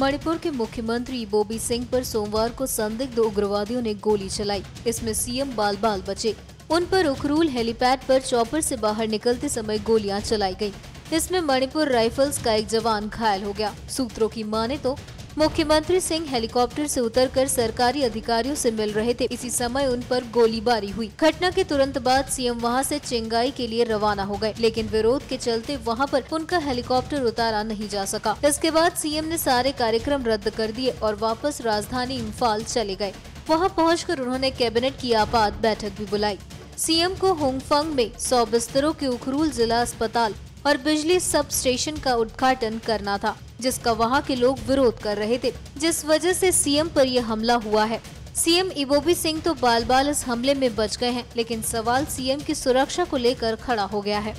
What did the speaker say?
मणिपुर के मुख्यमंत्री बोबी सिंह पर सोमवार को संदिग्ध उग्रवादियों ने गोली चलाई। इसमें सीएम बाल बाल बचे। उन पर उखरूल हेलीपैड पर चौपर से बाहर निकलते समय गोलियाँ चलाई गईं। इसमें मणिपुर राइफल्स का एक जवान घायल हो गया। सूत्रों की माने तो मुख्यमंत्री सिंह हेलीकॉप्टर से उतरकर सरकारी अधिकारियों से मिल रहे थे। इसी समय उन पर गोलीबारी हुई। घटना के तुरंत बाद सीएम वहाँ से चिंगाई के लिए रवाना हो गए, लेकिन विरोध के चलते वहाँ पर उनका हेलीकॉप्टर उतारा नहीं जा सका। इसके बाद सीएम ने सारे कार्यक्रम रद्द कर दिए और वापस राजधानी इम्फाल चले गए। वहाँ पहुंचकर उन्होंने कैबिनेट की आपात बैठक भी बुलाई। सीएम को होंगफंग में सौ बिस्तरों के उखरूल जिला अस्पताल और बिजली सब स्टेशन का उद्घाटन करना था, जिसका वहाँ के लोग विरोध कर रहे थे, जिस वजह से सीएम पर यह हमला हुआ है। सीएम इबोबी सिंह तो बाल बाल इस हमले में बच गए हैं, लेकिन सवाल सीएम की सुरक्षा को लेकर खड़ा हो गया है।